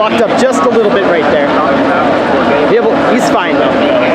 Locked up just a little bit right there. He's fine though.